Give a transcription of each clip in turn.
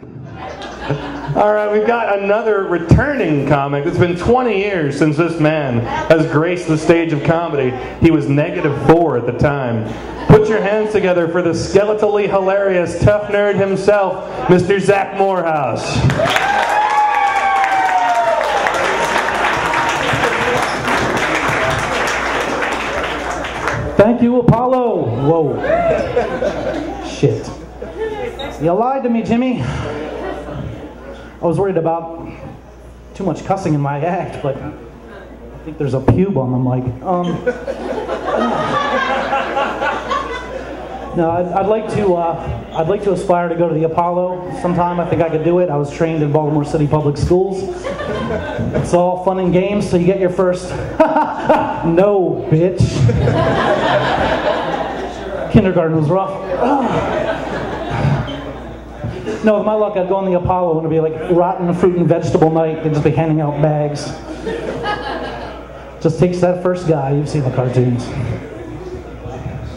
All right, we've got another returning comic. It's been 20 years since this man has graced the stage of comedy. He was negative four at the time. Put your hands together for the skeletally hilarious TuffNerd himself, Mr. Zach Morehouse. Thank you, Apollo. Whoa. Shit. You lied to me, Jimmy. I was worried about too much cussing in my act, but I think there's a pube on the mic. Um, no, I'd, I'd like to. Uh, I'd like to aspire to go to the Apollo sometime. I think I could do it. I was trained in Baltimore City Public Schools. It's all fun and games, so you get your first. no, bitch. Kindergarten was rough. No, with my luck, I'd go on the Apollo and it'd be like rotten fruit and vegetable night. They'd just be handing out bags. Just takes that first guy. You've seen the cartoons.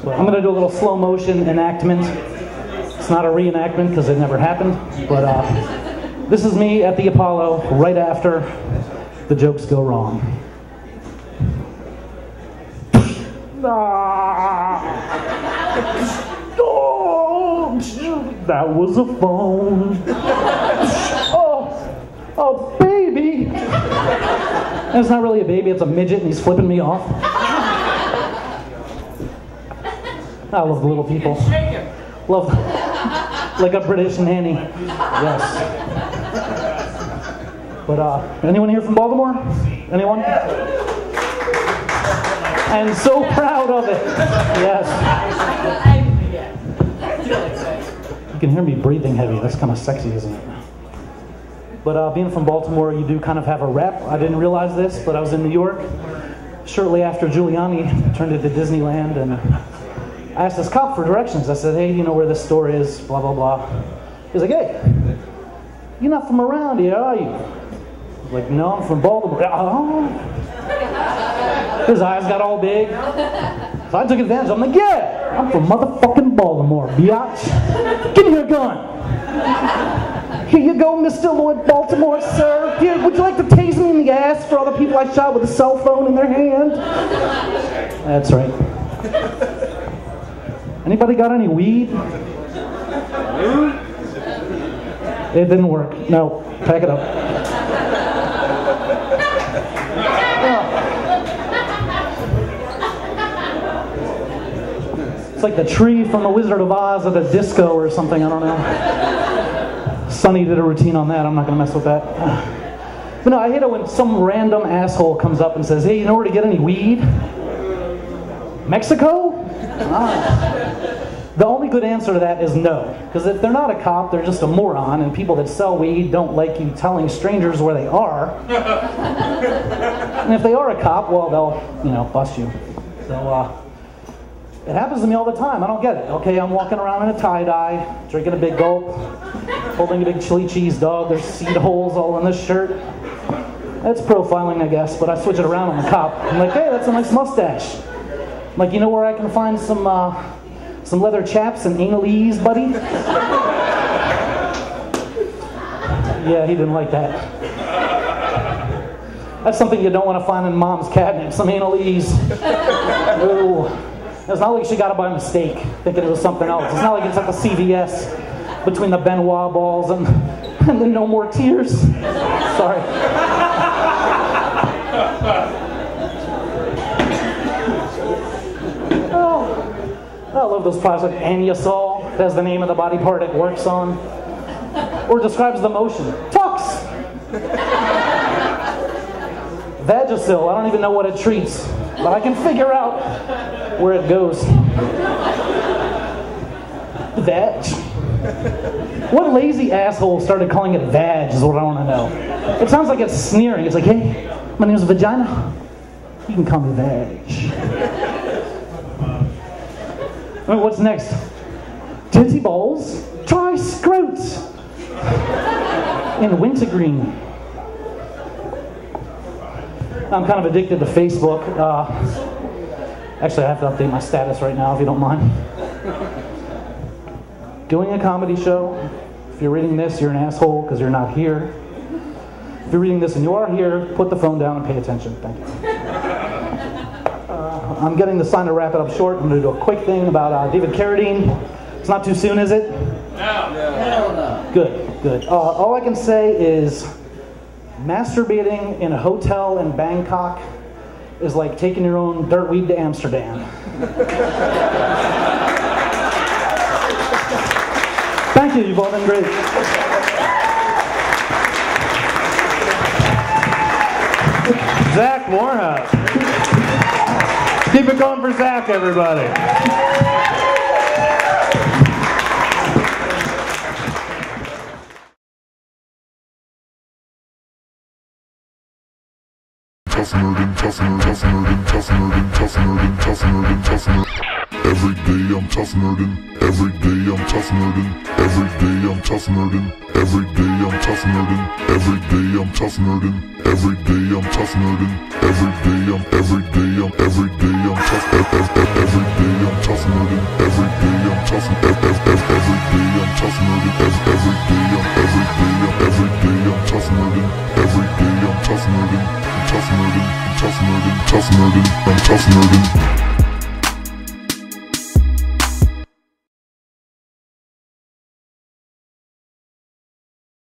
I'm going to do a little slow motion enactment. It's not a reenactment because it never happened, but uh, this is me at the Apollo right after the jokes go wrong. Oh, that was a phone. Oh, a baby. It's not really a baby, it's a midget, and he's flipping me off. I love the little people. Love, like a British nanny. Yes. But uh, anyone here from Baltimore? Anyone? And so proud of it. Yes. Can hear me breathing heavy. That's kind of sexy, isn't it? But uh, being from Baltimore, you do kind of have a rep. I didn't realize this, but I was in New York shortly after Giuliani turned into Disneyland, and I asked this cop for directions. I said, "Hey, you know where this store is?" Blah blah blah. He's like, "Hey, you're not from around here, are you?" I was like, "No, I'm from Baltimore." Oh. His eyes got all big. I took advantage. I'm like, "Yeah, I'm from motherfucking Baltimore, biatch. Give me your gun." Here you go, Mr. Lloyd Baltimore, sir. Here, would you like to tase me in the ass for all the people I shot with a cell phone in their hand? That's right. Anybody got any weed? It didn't work. No, pack it up. It's like the tree from the Wizard of Oz at a disco or something. I don't know. Sonny did a routine on that. I'm not going to mess with that. But no, I hate it when some random asshole comes up and says, "Hey, you know where to get any weed?" Mexico? Ah. The only good answer to that is no. Because if they're not a cop, they're just a moron, and people that sell weed don't like you telling strangers where they are. and if they are a cop, well, they'll, you know, bust you. So, uh, it happens to me all the time. I don't get it. Okay, I'm walking around in a tie dye, drinking a big gulp, holding a big chili cheese dog. There's seed holes all in this shirt. That's profiling, I guess, but I switch it around on the cop. I'm like, hey, that's a nice mustache. I'm like, you know where I can find some uh, some leather chaps and anal ease, buddy? yeah, he didn't like that. That's something you don't want to find in mom's cabinet, some anal ease. Ooh. It's not like she got it by mistake, thinking it was something else. It's not like it's at the CVS between the Ben Wa balls and, and the No More Tears. Sorry. Oh, I love those products like Anusol. That's the name of the body part it works on. Or describes the motion. Tucks! Vagisil, I don't even know what it treats, but I can figure out where it goes. Vag. What lazy asshole started calling it vag is what I want to know. It sounds like it's sneering. It's like, hey, my name's Vagina. You can call me Vag. What's next? Titty balls? Try scroats. In wintergreen. I'm kind of addicted to Facebook. Uh, actually, I have to update my status right now, if you don't mind. Doing a comedy show, If you're reading this, you're an asshole because you're not here. If you're reading this and you are here, put the phone down and pay attention. Thank you. Uh, I'm getting the sign to wrap it up short. I'm going to do a quick thing about uh, David Carradine. It's not too soon, is it? No. No. Good, good. Uh, all I can say is masturbating in a hotel in Bangkok is like taking your own dirt weed to Amsterdam. Thank you, you've all been great. Zach Morehouse. Keep it going for Zach, everybody. Tough nerdin', TuffNerd, tough nerdin', tough nerdin', tough nerdin', tough nerdin', Every day I'm tough nerdin', every day I'm tough nerdin', every day I'm tough nerdin', every day I'm tough nerdin', every day I'm tough nerdin', every day I'm tough nerdin', every day I'm, every day I'm, every day I'm tough, ev- ev- ev- every day I'm tough nerdin', every day I'm tough, ev- ev- ev- every day I'm tough nerdin', every day I'm, every day I'm, every day I'm tough nerdin', every day I'm tough nerdin', tough nerdin', tough nerdin', tough nerdin', I'm tough nerdin'.